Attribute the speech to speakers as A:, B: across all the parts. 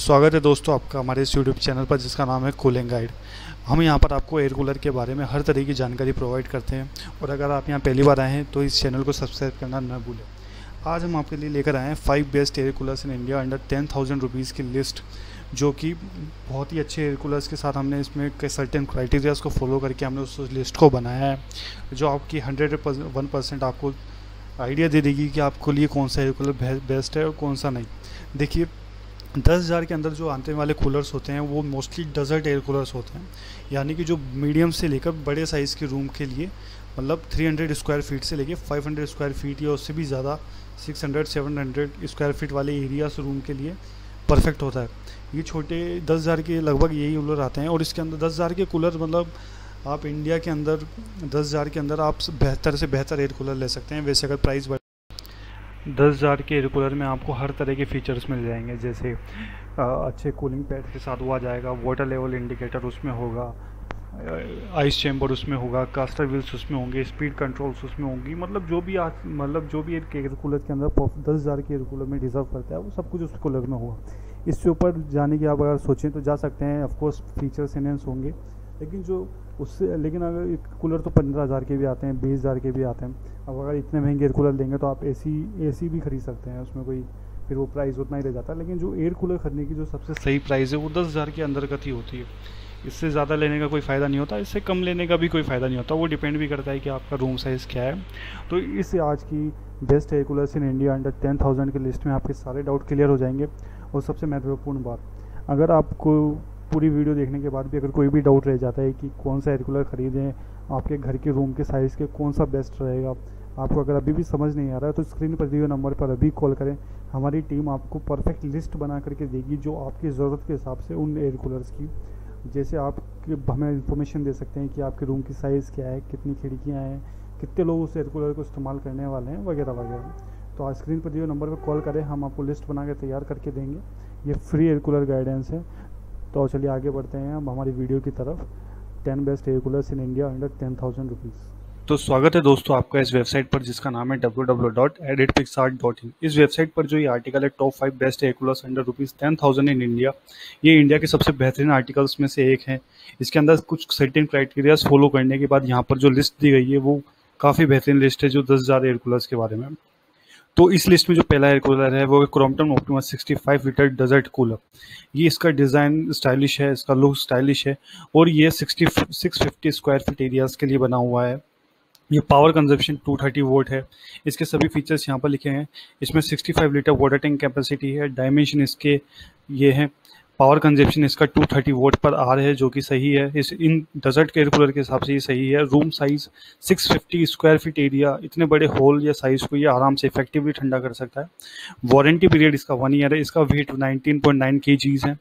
A: स्वागत है दोस्तों आपका हमारे इस यूट्यूब चैनल पर, जिसका नाम है कूलिंग गाइड हम यहाँ पर आपको एयर कूलर के बारे में हर तरह की जानकारी प्रोवाइड करते हैं। और अगर आप यहाँ पहली बार आए हैं तो इस चैनल को सब्सक्राइब करना न भूलें। आज हम आपके लिए लेकर आए हैं five best air coolers in India under ten thousand rupees की लिस्ट जो कि बहुत ही अच्छे एयर कूलर्स के साथ हमने इसमें सर्टेन क्राइटेरियाज़ को फॉलो करके हमने उस लिस्ट को बनाया है, जो आपकी हंड्रेड वन परसेंट आपको आइडिया दे देगी कि आपको लिए कौन सा एयर कूलर बेस्ट है और कौन सा नहीं। देखिए दस हज़ार के अंदर जो आने वाले कूलर्स होते हैं, वो मोस्टली डेजर्ट एयर कूलर्स होते हैं। यानी कि जो मीडियम से लेकर बड़े साइज़ के रूम के लिए मतलब 300 स्क्वायर फीट से लेके 500 स्क्वायर फीट या उससे भी ज़्यादा 600 700 स्क्वायर फीट वाले एरियाज़ रूम के लिए परफेक्ट होता है। ये छोटे दस हज़ार के लगभग यही कूलर आते हैं। और इसके अंदर दस हज़ार के कूलर मतलब आप इंडिया के अंदर, दस हज़ार के अंदर आप बेहतर से बेहतर एयर कूलर ले सकते हैं। वैसे अगर प्राइस दस हज़ार के एयर कूलर में आपको हर तरह के फीचर्स मिल जाएँगे। जैसे अच्छे कूलिंग पैड के साथ वो आ जाएगा वाटर लेवल इंडिकेटर उसमें होगा आइस चैम्बर उसमें होगा कास्टर व्हील्स उसमें होंगे स्पीड कंट्रोल्स उसमें होंगी। मतलब जो भी मतलब जो भी एयर कूलर के अंदर दस हज़ार के एयर कूलर में डिज़र्व करता है, वो सब कुछ उस कूलर में होगा। इससे ऊपर जाने की आप अगर सोचें तो जा सकते हैं। ऑफकोर्स फीचर्स इनहेंस होंगे, लेकिन जो उससे, लेकिन अगर कूलर तो पंद्रह हज़ार के भी आते हैं, बीस हज़ार के भी आते हैं। अब अगर इतने महँगे एयर कूलर लेंगे तो आप एसी एसी भी खरीद सकते हैं, उसमें कोई फिर वो प्राइस उतना ही रह जाता है। लेकिन जो एयर कूलर खरीदने की जो सबसे सही प्राइस है, वो दस हज़ार के अंदर ही होती है। इससे ज़्यादा लेने का कोई फ़ायदा नहीं होता, इससे कम लेने का भी कोई फ़ायदा नहीं होता। वो डिपेंड भी करता है कि आपका रूम साइज़ क्या है। तो इस आज की best air coolers in India under ten thousand की लिस्ट में आपके सारे डाउट क्लियर हो जाएँगे। और सबसे महत्वपूर्ण बात, अगर आपको पूरी वीडियो देखने के बाद भी अगर कोई भी डाउट रह जाता है कि कौन सा एयर कूलर ख़रीदें, आपके घर के रूम के साइज़ के कौन सा बेस्ट रहेगा आपको अगर अभी भी समझ नहीं आ रहा है तो स्क्रीन पर दिए नंबर पर अभी कॉल करें। हमारी टीम आपको परफेक्ट लिस्ट बना करके देगी जो आपकी ज़रूरत के हिसाब से उन एयर कूलर्स की। जैसे आप हमें इन्फॉर्मेशन दे सकते हैं कि आपके रूम की साइज़ क्या है, कितनी खिड़कियाँ हैं, कितने लोग उस एयर कूलर को इस्तेमाल करने वाले हैं, वगैरह वगैरह। तो आज स्क्रीन पर दिए नंबर पर कॉल करें, हम आपको लिस्ट बना के तैयार करके देंगे। ये फ्री एयर कूलर गाइडेंस है। तो चलिए आगे बढ़ते हैं हम हमारी वीडियो की तरफ़। Ten best air coolers in India under ten thousand rupees तो स्वागत है दोस्तों आपका इस वेबसाइट पर जिसका नाम है www.editpixart.in इस वेबसाइट पर जो ये आर्टिकल है top five best air coolers under rupees ten thousand in India ये इंडिया के सबसे बेहतरीन आर्टिकल्स में से एक है। इसके अंदर कुछ सर्टेन क्राइटेरियाज फॉलो करने के बाद यहाँ पर जो लिस्ट दी गई है, वो काफ़ी बेहतरीन लिस्ट है जो दस हज़ार एयर कूलर्स के बारे में। तो इस लिस्ट में जो पहला एयर कूलर है, वो Crompton Optimus 65 litre desert cooler ये इसका डिज़ाइन स्टाइलिश है, इसका लुक स्टाइलिश है और ये 60 650 स्क्वायर फीट एरियाज़ के लिए बना हुआ है। ये पावर कंजप्शन 230 वोल्ट है। इसके सभी फीचर्स यहाँ पर लिखे हैं। इसमें 65 लीटर वाटर टैंक कैपेसिटी है। डायमेंशन इसके ये हैं। पावर कंजप्शन इसका 230 वोट पर आ रहा है, जो कि सही है। इस, इन डेजर्ट एयर कूलर के हिसाब से ये सही है। Room size 650 square feet area इतने बड़े होल या साइज़ को ये आराम से इफेक्टिवली ठंडा कर सकता है। वारंटी पीरियड इसका वन ईयर है। इसका वेट 19.9 पॉइंट है।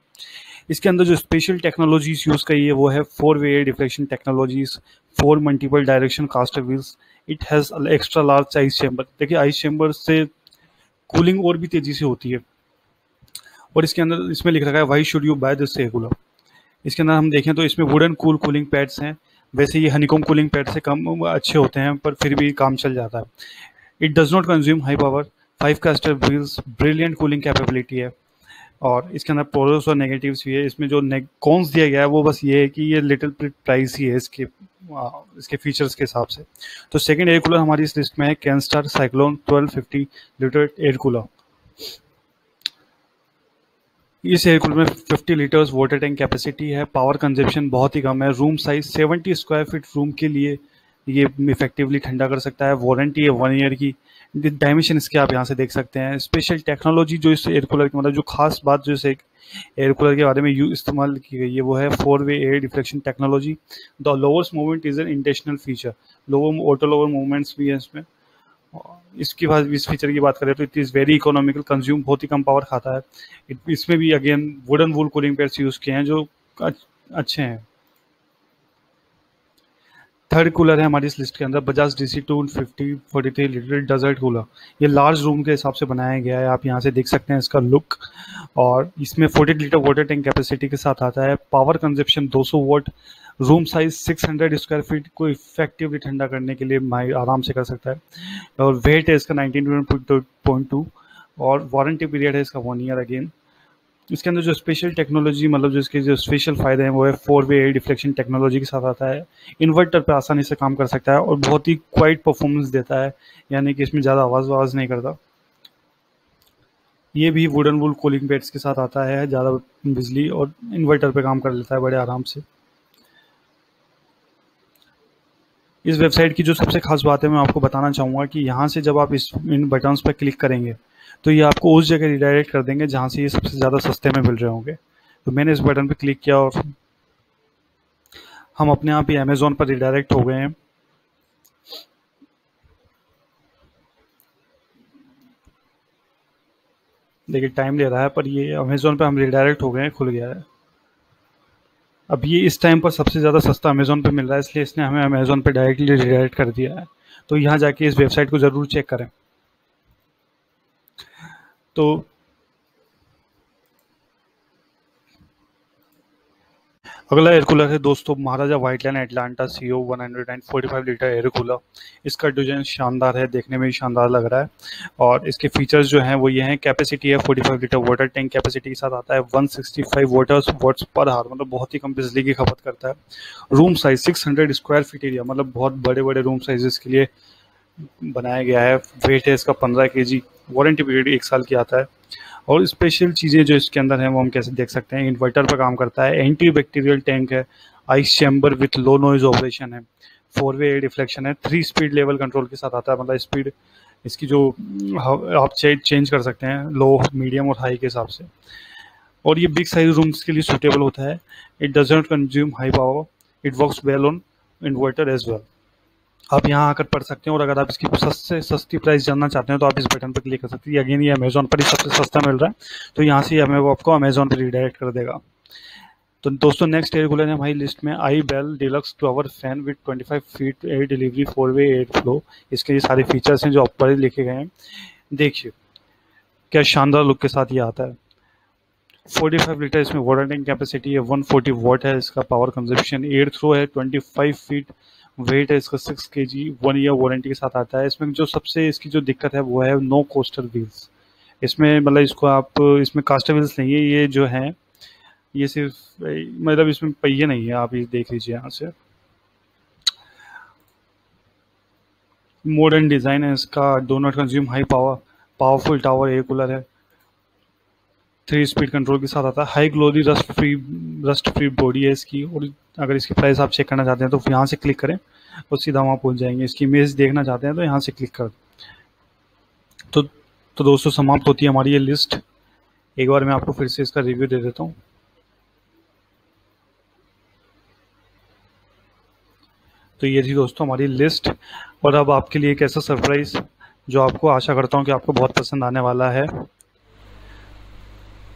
A: इसके अंदर जो स्पेशल टेक्नोलॉजीज़ यूज़ की है, वो है four way deflection technologies four multiple direction caster wheels it has extra large ice chamber देखिए आइस चैम्बर से कूलिंग और भी तेज़ी से होती है। और इसके अंदर इसमें लिख रखा है why should you buy this cooler इसके अंदर हम देखें तो इसमें वुडन कूल कूलिंग पैड्स हैं। वैसे ये हनीकॉम कूलिंग पैड से कम अच्छे होते हैं, पर फिर भी काम चल जाता है। It does not consume high power five caster wheels brilliant cooling capability है। और इसके अंदर प्रोजेस और नेगेटिव्स भी है। इसमें जो कॉन्स दिया गया है, वो बस ये है कि ये लिटिल प्राइस ही है इसके इसके फीचर्स के हिसाब से। तो सेकंड एयर कूलर हमारी इस लिस्ट में है Canstar Cyclone 1250 litre air cooler इस एयर कूलर में 50 लीटर्स वाटर टैंक कैपेसिटी है पावर कंजप्शन बहुत ही कम है room size 70 square feet room के लिए ये इफेक्टिवली ठंडा कर सकता है वारंटी है वन ईयर की। डायमेंशन इसके आप यहाँ से देख सकते हैं। स्पेशल टेक्नोलॉजी जो इस एयर कूलर की मतलब जो खास बात जो इस एयर कूलर के बारे में यू इस्तेमाल की गई है, वो है four way air deflection technology the louvers movement is an intentional feature louver auto louver movements भी है इसमें। इसकी इस फीचर की बात करें तो it is very economical consume बहुत ही कम पावर खाता है। इसमें भी again wooden wool cooling pads use किए हैं जो अच्छे हैं। थर्ड कूलर है हमारी इस लिस्ट के अंदर Bajaj D C two fifty forty three litre desert cooler ये लार्ज रूम के हिसाब से बनाया गया है, आप यहाँ से देख सकते हैं इसका लुक और इसमें forty litre water tank capacity के साथ आता है power consumption 200 watt room size 600 square feet को इफेक्टिवली ठंडा करने के लिए आराम से कर सकता है। और वेट है इसका नाइनटीन पॉइंट टू और वारंटी पीरियड है इसका वन ईयर अगेन इसके अंदर जो स्पेशल टेक्नोलॉजी मतलब जो इसके जो स्पेशल फ़ायदे हैं, वो है four way air deflection technology के साथ आता है। इन्वर्टर पर आसानी से काम कर सकता है और बहुत ही क्वाइट परफॉर्मेंस देता है, यानी कि इसमें ज़्यादा आवाज़ आवाज़ नहीं करता। ये भी वुडन वुल कूलिंग पेड्स के साथ आता है, ज़्यादा बिजली और इन्वर्टर पे काम कर लेता है बड़े आराम से। इस वेबसाइट की जो सबसे खास बात है, मैं आपको बताना चाहूँगा कि यहाँ से जब आप इस इन बटन्स पर क्लिक करेंगे तो ये आपको उस जगह रिडायरेक्ट कर देंगे जहाँ से ये सबसे ज़्यादा सस्ते में मिल रहे होंगे। तो मैंने इस बटन पर क्लिक किया और हम अपने आप ही अमेज़ोन पर रिडायरेक्ट हो गए हैं। देखिए टाइम ले रहा है, पर ये अमेज़ोन पे हम रिडायरेक्ट हो गए हैं, खुल गया है। अब ये इस टाइम पर सबसे ज़्यादा सस्ता अमेज़ोन पे मिल रहा है, इसलिए इसने हमें अमेज़ोन पे डायरेक्टली रिडायरेक्ट कर दिया है। तो यहाँ जाके इस वेबसाइट को ज़रूर चेक करें। तो अगला एयर कूलर है दोस्तों, Maharaja white line Atlanta C O one hundred and forty five litre air cooler इसका डिज़ाइन शानदार है, देखने में भी शानदार लग रहा है। और इसके फीचर्स जो हैं वो ये हैं कैपेसिटी है forty five litre water tank capacity के साथ आता है one sixty five waters watts पर हार मतलब बहुत ही कम बिजली की खपत करता है। Room size six hundred square feet area मतलब बहुत बड़े बड़े रूम साइजेस के लिए बनाया गया है। वेट है इसका पंद्रह के जी वारंटी पीरियड एक साल की आता है। और स्पेशल चीज़ें जो इसके अंदर हैं, वो हम कैसे देख सकते हैं? इन्वर्टर पर काम करता है एंटी बैक्टीरियल टैंक है ice chamber with low noise operation है फोर वे डिफ्लेक्शन है थ्री स्पीड लेवल कंट्रोल के साथ आता है मतलब स्पीड इसकी जो आप चेंज कर सकते हैं लो मीडियम और हाई के हिसाब से। और ये बिग साइज़ रूम्स के लिए सूटेबल होता है। It does not consume high power it works well on inverter as well आप यहाँ आकर पढ़ सकते हैं और अगर आप इसकी सस्ते, सस्ती प्राइस जानना चाहते हैं तो आप इस बटन पर क्लिक कर सकते हैं। अगेन ये अमेजोन पर ही सबसे सस्ता मिल रहा है। तो यहाँ से हमें वो आपको अमेजोन पर रिडायरेक्ट कर देगा। तो दोस्तों नेक्स्ट एयर कूलर है हमारी लिस्ट में iBell deluxe tower fan with 25 feet air delivery four way air flow इसके ये सारे फीचर्स हैं जो ऊपर ही लिखे गए हैं। देखिए, क्या शानदार लुक के साथ ये आता है। 45 लीटर इसमें वाटर टैंक कैपेसिटी है 140 वॉट है, इसका पावर कंजप्शन एयर थ्रो है 25 फीट वेट है, इसका सिक्स के जी वन ईयर वारंटी के साथ आता है। इसमें जो सबसे इसकी जो दिक्कत है, वो है नो कोस्टर व्हील्स इसमें मतलब इसको आप, इसमें कास्टर व्हील्स नहीं है, ये जो है, ये सिर्फ़ मतलब इसमें पहिए नहीं है, आप ये देख लीजिए यहाँ से। मॉडर्न डिज़ाइन है इसका do not consume high power powerful tower air cooler है। थ्री स्पीड कंट्रोल के साथ आता है। High glory rust free rust free body है इसकी, और अगर इसकी प्राइस आप चेक करना चाहते हैं तो यहाँ से क्लिक करें और सीधा वहाँ पहुँच जाएँगे। इसकी इमेज देखना चाहते हैं तो यहाँ से क्लिक कर। तो तो दोस्तों समाप्त होती है हमारी ये लिस्ट एक बार मैं आपको फिर से इसका रिव्यू दे देता हूँ। तो ये थी दोस्तों हमारी लिस्ट और अब आपके लिए एक ऐसा सरप्राइज़ जो आपको आशा करता हूँ कि आपको बहुत पसंद आने वाला है।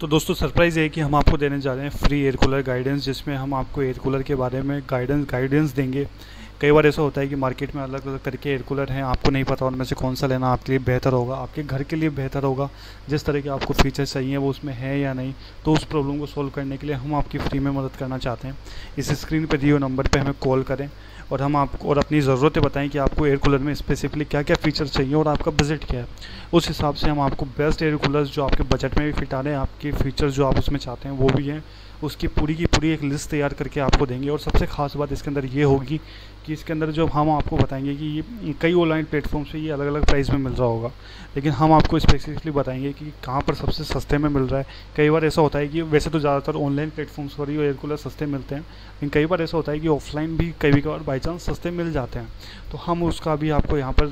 A: तो दोस्तों सरप्राइज़ है कि हम आपको देने जा रहे हैं फ्री एयर कूलर गाइडेंस जिसमें हम आपको एयर कूलर के बारे में गाइडेंस गाइडेंस देंगे। कई बार ऐसा होता है कि मार्केट में अलग अलग तरह के एयर कूलर हैं, आपको नहीं पता उनमें से कौन सा लेना आपके लिए बेहतर होगा, आपके घर के लिए बेहतर होगा, जिस तरह के आपको फीचर्स चाहिए वो उसमें है या नहीं। तो उस प्रॉब्लम को सॉल्व करने के लिए हम आपकी फ्री में मदद करना चाहते हैं। इस स्क्रीन पर दिए नंबर पर हमें कॉल करें। और हम आपको और अपनी ज़रूरतें बताएँ कि आपको एयर कूलर में स्पेसिफिकली क्या क्या फ़ीचर चाहिए और आपका बजट क्या है। उस हिसाब से हम आपको बेस्ट एयर कूलर्स जो आपके बजट में भी फिट आ रहे हैं, आपके फीचर्स जो आप उसमें चाहते हैं, वो भी हैं। उसकी पूरी की पूरी एक लिस्ट तैयार करके आपको देंगे और सबसे खास बात इसके अंदर ये होगी कि इसके अंदर जो हम आपको बताएँगे कि ये कई ऑनलाइन प्लेटफॉर्म से ये अलग अलग प्राइस में मिल रहा होगा, लेकिन हम आपको स्पेसिफिकली बताएँगे कि कहाँ पर सबसे सस्ते में मिल रहा है। कई बार ऐसा होता है कि वैसे तो ज़्यादातर ऑनलाइन प्लेटफॉर्म्स पर ही एयर कूलर सस्ते मिलते हैं, लेकिन कई बार ऐसा होता है कि ऑफलाइन भी कई बार बाई चांस सस्ते मिल जाते हैं। तो हम उसका भी आपको यहाँ पर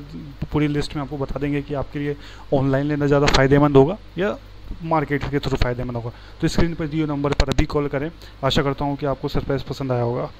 A: पूरी लिस्ट में आपको बता देंगे कि आपके लिए ऑनलाइन लेना ज़्यादा फ़ायदेमंद होगा या मार्केट के थ्रू फ़ायदेमंद होगा। तो स्क्रीन पर दिए नंबर पर अभी कॉल करें। आशा करता हूँ कि आपको सरप्राइज़ पसंद आया होगा।